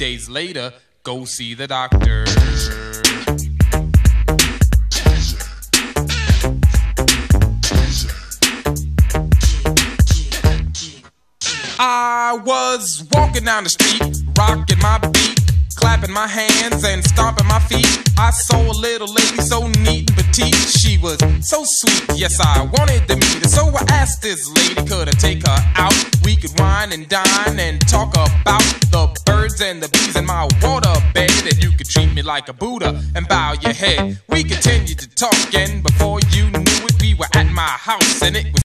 days later, go see the doctor. I was walking down the street, rocking my beat, clapping my hands and stomping my feet. I saw a little lady so neat and petite. She was so sweet, yes, I wanted to meet her. So I asked this lady, could I take her out? We could wine and dine and talk about the birds and the bees in my water bed. And you could treat me like a Buddha and bow your head. We continued to talk, and before you knew it, we were at my house, and it was